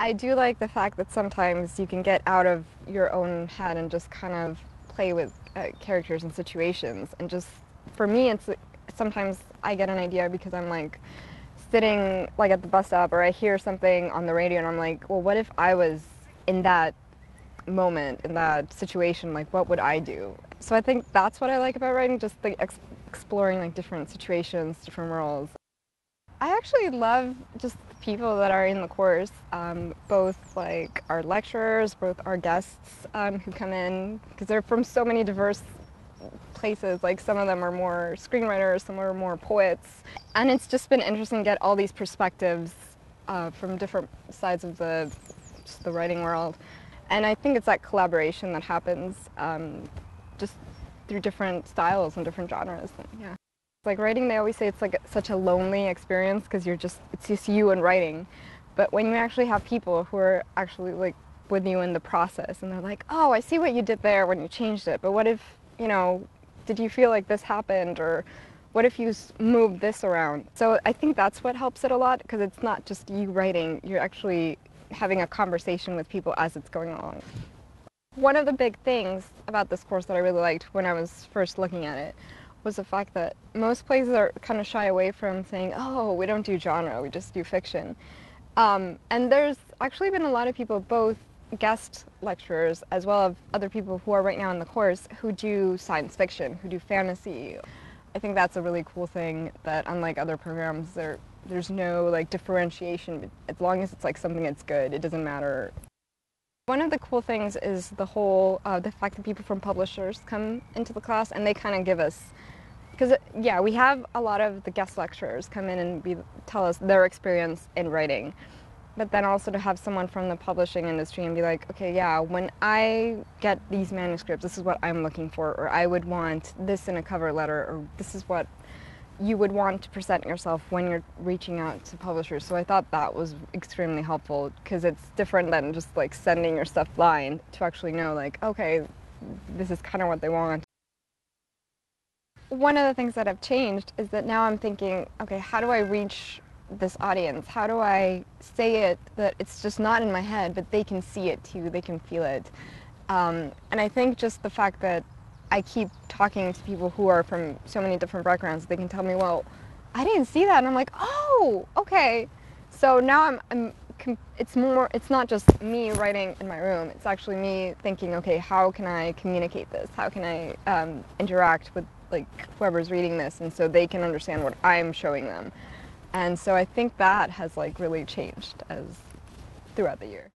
I do like the fact that sometimes you can get out of your own head and just kind of play with uh, characters and situations. And just for me, it's sometimes I get an idea because I'm like sitting like at the bus stop or I hear something on the radio and I'm like, well, what if I was in that moment, in that situation? Like, what would I do? So I think that's what I like about writing, just like ex exploring like different situations, different worlds. I actually love just the people that are in the course, um, both like our lecturers, both our guests um, who come in, because they're from so many diverse places. Like some of them are more screenwriters, some are more poets. And it's just been interesting to get all these perspectives uh, from different sides of the, the writing world. And I think it's that collaboration that happens um, just through different styles and different genres. And, yeah. Like writing, they always say it's like such a lonely experience because you're just, it's just you and writing. But when you actually have people who are actually like with you in the process and they're like, oh, I see what you did there when you changed it, but what if, you know, did you feel like this happened or what if you moved this around? So I think that's what helps it a lot because it's not just you writing, you're actually having a conversation with people as it's going along. One of the big things about this course that I really liked when I was first looking at it was the fact that most places are kind of shy away from saying, oh, we don't do genre, we just do fiction. Um, and there's actually been a lot of people, both guest lecturers as well as other people who are right now in the course who do science fiction, who do fantasy. I think that's a really cool thing that unlike other programs, there, there's no like differentiation. As long as it's like something that's good, it doesn't matter. One of the cool things is the whole, uh, the fact that people from publishers come into the class and they kind of give us because yeah, we have a lot of the guest lecturers come in and be, tell us their experience in writing, but then also to have someone from the publishing industry and be like, okay, yeah, when I get these manuscripts, this is what I'm looking for, or I would want this in a cover letter, or this is what you would want to present yourself when you're reaching out to publishers. So I thought that was extremely helpful because it's different than just like sending your stuff blind to actually know like, okay, this is kind of what they want one of the things that have changed is that now I'm thinking, okay, how do I reach this audience? How do I say it that it's just not in my head, but they can see it too, they can feel it. Um, and I think just the fact that I keep talking to people who are from so many different backgrounds, they can tell me, well, I didn't see that. And I'm like, oh, okay. So now I'm, I'm it's more, it's not just me writing in my room. It's actually me thinking, okay, how can I communicate this? How can I um, interact with like whoever's reading this and so they can understand what I'm showing them. And so I think that has like really changed as throughout the year.